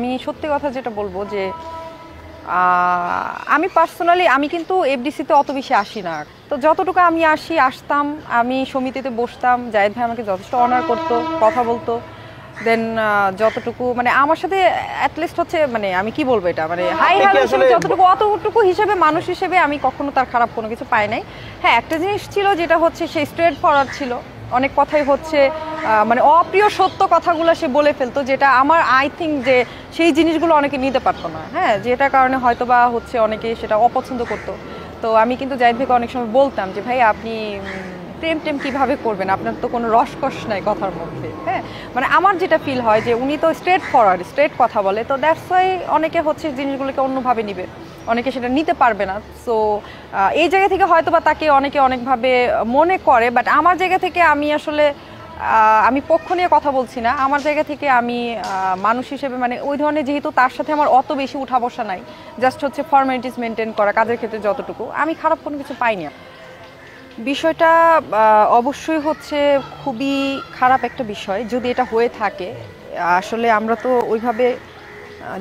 আমি সত্যি কথা যেটা বলব যে আমি পার্সোনালি আমি কিন্তু এফডিসিতে অত বেশি আসি না। তো যতটুকু আমি আসি আসতাম আমি সমিতিতে বসতাম জায়েদ ভাই আমাকে যথেষ্ট অনার করতো কথা বলতো। দেন যতটুকু মানে আমার সাথে অ্যাটলিস্ট হচ্ছে মানে আমি কি বলব এটা? মানে হাই হ্যালো যতটুকু অতটুকু হিসেবে মানুষ হিসেবে আমি কখনো তার খারাপ কোনো কিছু পাই নাই। হ্যাঁ একটা জিনিস ছিল যেটা হচ্ছে সে স্ট্রেট ফরওয়ার্ড ছিল। অনেক কথাই হচ্ছে মানে অপ্রিয় সত্য কথাগুলো সে বলে ফেলতো, যেটা আমার আই থিঙ্ক যে সেই জিনিসগুলো অনেকে নিতে পারতো না। হ্যাঁ যেটা কারণে হয়তো বা হচ্ছে অনেকে সেটা অপছন্দ করতো। তো আমি কিন্তু জাহিদ ভাইকে অনেক সময় বলতাম যে, ভাই, আপনি প্রেম টেম কীভাবে করবেন? আপনার তো কোনো রসকস নাই কথার মধ্যে। হ্যাঁ মানে আমার যেটা ফিল হয় যে, উনি তো স্ট্রেট ফরওয়ার্ড স্ট্রেট কথা বলে, তো দ্যাটস ওয়াই অনেকে হচ্ছে জিনিসগুলোকে অন্যভাবে নিবে। অনেকে সেটা নিতে পারবে না। সো এই জায়গা থেকে হয়তো বা তাকে অনেকে অনেকভাবে মনে করে বাট আমার জায়গা থেকে আমি আসলে আমি পক্ষ নিয়ে কথা বলছি না। আমার জায়গা থেকে আমি মানুষ হিসেবে মানে ওই ধরনের যেহেতু তার সাথে আমার অত বেশি উঠা বসা নাই জাস্ট হচ্ছে ফর্মালিটিস মেনটেন করা, কাজের ক্ষেত্রে যতটুকু। আমি খারাপ কোনো কিছু পাই না বিষয়টা অবশ্যই হচ্ছে খুবই খারাপ একটা বিষয়। যদি এটা হয়ে থাকে, আসলে আমরা তো ওইভাবে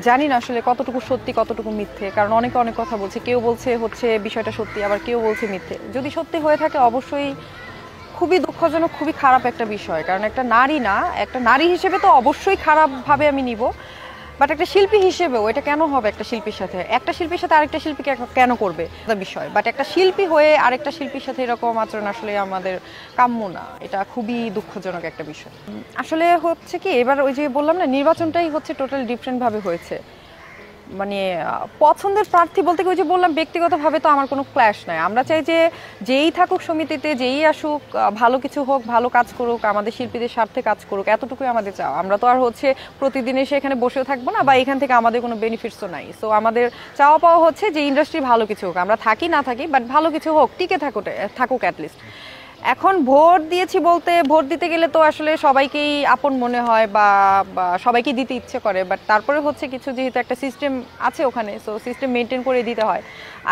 জানি না আসলে কতটুকু সত্যি, কতটুকু মিথ্যে। কারণ অনেকে অনেক কথা বলছে, কেউ বলছে হচ্ছে বিষয়টা সত্যি, আবার কেউ বলছে মিথ্যে। যদি সত্যি হয়ে থাকে, অবশ্যই খুবই দুঃখজনক, খুবই খারাপ একটা বিষয়। কারণ একটা নারী না, একটা নারী হিসেবে তো অবশ্যই খারাপভাবে আমি নিব। বাট একটা শিল্পী হিসেবেও এটা কেন হবে একটা শিল্পীর সাথে? একটা শিল্পীর সাথে আরেকটা শিল্পীকে কেন করবে? বিষয়। বাট একটা শিল্পী হয়ে আরেকটা শিল্পীর সাথে এরকম আচরণ আসলে আমাদের কাম্য না। এটা খুবই দুঃখজনক একটা বিষয়। আসলে হচ্ছে কি, এবার ওই যে বললাম না, নির্বাচনটাই হচ্ছে টোটাল ডিফারেন্ট ভাবে হয়েছে। মানে পছন্দের প্রার্থী বলতে ওই যে বললাম, ব্যক্তিগতভাবে তো আমার কোনো ক্ল্যাশ নাই। আমরা চাই যে যেই থাকুক সমিতিতে, যেই আসুক ভালো কিছু হোক, ভালো কাজ করুক, আমাদের শিল্পীদের স্বার্থে কাজ করুক, এতটুকুই আমাদের চাওয়া। আমরা তো আর হচ্ছে প্রতিদিন এসে এখানে বসেও থাকব না বা এখান থেকে আমাদের কোনো বেনিফিটসও নাই। সো আমাদের চাওয়া পাওয়া হচ্ছে যে ইন্ডাস্ট্রি ভালো কিছু হোক। আমরা থাকি, না থাকি বাট ভালো কিছু হোক, টিকে থাকুক থাকুক অ্যাটলিস্ট এখন ভোট দিয়েছি বলতে, ভোট দিতে গেলে তো আসলে সবাইকেই আপন মনে হয় বা সবাইকে দিতে ইচ্ছে করে বাট তারপরে হচ্ছে কিছু যেহেতু একটা সিস্টেম আছে ওখানে সো সিস্টেম মেনটেন করে দিতে হয়।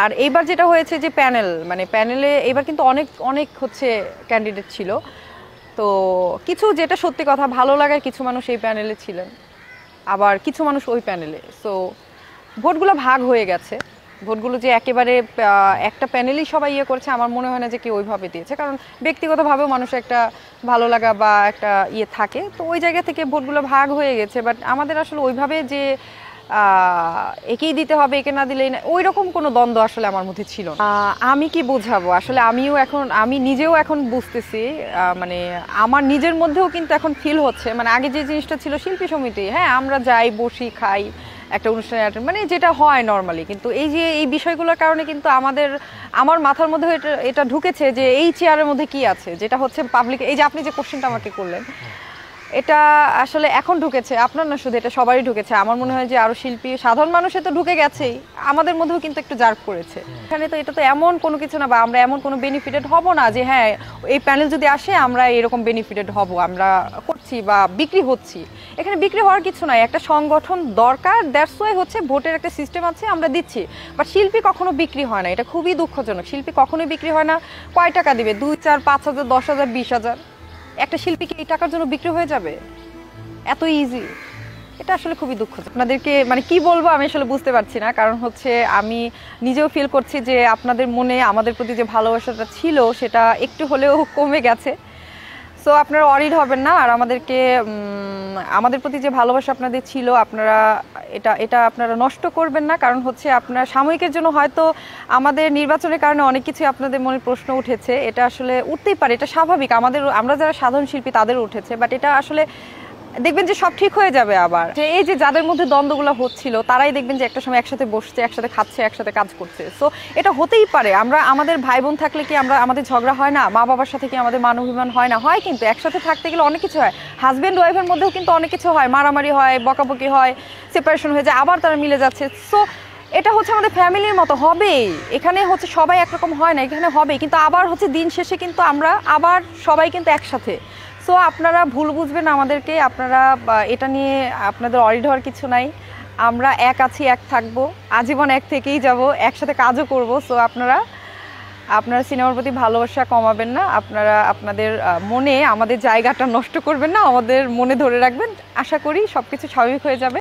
আর এইবার যেটা হয়েছে যে প্যানেল মানে প্যানেলে এবার কিন্তু অনেক অনেক হচ্ছে ক্যান্ডিডেট ছিল। তো কিছু যেটা সত্যি কথা ভালো লাগার কিছু মানুষ এই প্যানেলে ছিলেন। আবার কিছু মানুষ ওই প্যানেলে সো ভোটগুলো ভাগ হয়ে গেছে। ভোটগুলো যে একেবারে একটা প্যানেলই সবাই ইয়ে করছে, আমার মনে হয় না যে কেউ ওইভাবে দিয়েছে। কারণ ব্যক্তিগতভাবেও মানুষের একটা ভালো লাগা বা একটা ইয়ে থাকে। তো ওই জায়গা থেকে ভোটগুলো ভাগ হয়ে গেছে বাট আমাদের আসলে ওইভাবে যে একেই দিতে হবে, একে না দিলেই না ওই রকম কোনো দ্বন্দ্ব আসলে আমার মধ্যে ছিল। আমি কি বোঝাবো? আসলে আমিও এখন, আমি নিজেও এখন বুঝতেছি মানে আমার নিজের মধ্যেও কিন্তু এখন ফিল হচ্ছে। মানে আগে যে জিনিসটা ছিল শিল্পী সমিতি হ্যাঁ আমরা যাই, বসি, খাই একটা অনুষ্ঠানে মানে যেটা হয় নর্মালি কিন্তু এই যে এই বিষয়গুলোর কারণে কিন্তু আমাদের, আমার মাথার মধ্যে এটা এটা ঢুকেছে যে এই চেয়ারের মধ্যে কি আছে? যেটা হচ্ছে পাবলিক এই যে আপনি যে কোশ্চেনটা আমাকে করলেন, এটা আসলে এখন ঢুকেছে। আপনার না শুধু এটা সবারই ঢুকেছে। আমার মনে হয় যে আরও শিল্পী, সাধারণ মানুষে তো ঢুকে গেছেই। আমাদের মধ্যেও কিন্তু একটু জার্ক করেছে। এখানে তো এটা তো এমন কোনো কিছু না বা আমরা এমন কোনো বেনিফিটেড হব না যে হ্যাঁ এই প্যানেল যদি আসে আমরা এরকম বেনিফিটেড হব। আমরা করছি বা বিক্রি হচ্ছি, এখানে বিক্রি হওয়ার কিছু নাই। একটা সংগঠন দরকার দ্যাটস ওয়াই হচ্ছে ভোটের একটা সিস্টেম আছে, আমরা দিচ্ছি। বাট শিল্পী কখনো বিক্রি হয় না, এটা খুবই দুঃখজনক। শিল্পী কখনোই বিক্রি হয় না। কয় টাকা দিবে? দুই চার, পাঁচ হাজার, দশ হাজার, বিশ হাজার। একটা শিল্পী কি এই টাকার জন্য বিক্রি হয়ে যাবে? এত ইজি এটা আসলে খুবই দুঃখ আপনাদেরকে মানে কি বলব আমি আসলে বুঝতে পারছি না। কারণ হচ্ছে আমি নিজেও ফিল করছি যে আপনাদের মনে আমাদের প্রতি যে ভালোবাসাটা ছিল, সেটা একটু হলেও কমে গেছে। সো আপনারা অরিড হবেন না, আর আমাদেরকে আমাদের প্রতি যে ভালোবাসা আপনাদের ছিল, আপনারা এটা এটা আপনারা নষ্ট করবেন না, কারণ হচ্ছে আপনার সাময়িকের জন্য হয়তো আমাদের নির্বাচনের কারণে অনেক কিছু আপনাদের মনে প্রশ্ন উঠেছে। এটা আসলে উঠতেই পারে, এটা স্বাভাবিক। আমাদের, আমরা যারা সাধারণ শিল্পী, তাদের উঠেছে। বাট এটা আসলে দেখবেন যে সব ঠিক হয়ে যাবে আবার। যে এই যে যাদের মধ্যে দ্বন্দ্বগুলো হচ্ছিল, তারাই দেখবেন যে একটা সময় একসাথে বসছে, একসাথে খাচ্ছে, একসাথে কাজ করছে। সো এটা হতেই পারে। আমরা, আমাদের ভাই বোন থাকলে কি আমরা, আমাদের ঝগড়া হয় না? মা বাবার সাথে কি আমাদের মান অভিমান হয় না? হয় কিন্তু একসাথে থাকতে গেলে অনেক কিছু হয়। হাজব্যান্ড ওয়াইফের মধ্যেও কিন্তু অনেক কিছু হয়। মারামারি হয়, বকাবকি হয় সেপারেশন হয়ে যায়, আবার তারা মিলে যাচ্ছে। সো এটা হচ্ছে আমাদের ফ্যামিলির মতো। হবেই। এখানে হচ্ছে সবাই একরকম হয় না, এখানে হবে কিন্তু আবার হচ্ছে দিন শেষে কিন্তু আমরা, আবার সবাই কিন্তু একসাথে। সো আপনারা ভুল বুঝবেন, আমাদেরকে আপনারা এটা নিয়ে আপনাদের অরিড হওয়ার কিছু নাই। আমরা এক আছি, এক থাকব, আজীবন এক থেকেই যাব, একসাথে কাজও করব। সো আপনারা আপনারা সিনেমার প্রতি ভালোবাসা কমাবেন না, আপনারা আপনাদের মনে আমাদের জায়গাটা নষ্ট করবেন না, আমাদের মনে ধরে রাখবেন। আশা করি সব কিছু স্বাভাবিক হয়ে যাবে।